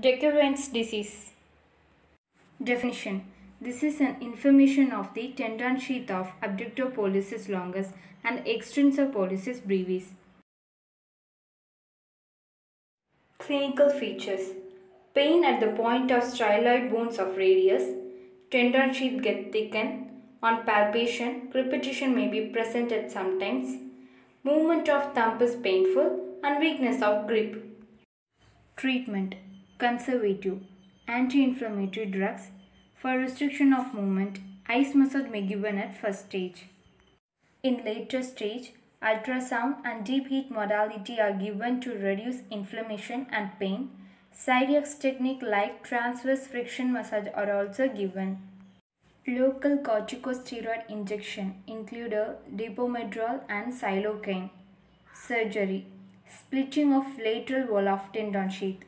De Quervain's disease. Definition This is an inflammation of the tendon sheath of abductor pollicis longus and extensor pollicis brevis. Clinical features Pain at the point of styloid bones of radius, tendon sheath get thickened. On palpation, repetition may be present at some times. Movement of thumb is painful and weakness of grip. Treatment Conservative Anti-inflammatory drugs For restriction of movement, ice massage may given at first stage. In later stage, ultrasound and deep heat modality are given to reduce inflammation and pain. Cyriax technique like transverse friction massage are also given. Local corticosteroid injection include a Depo-Medrol and xylocaine. Surgery Splitting of lateral wall of tendon sheath.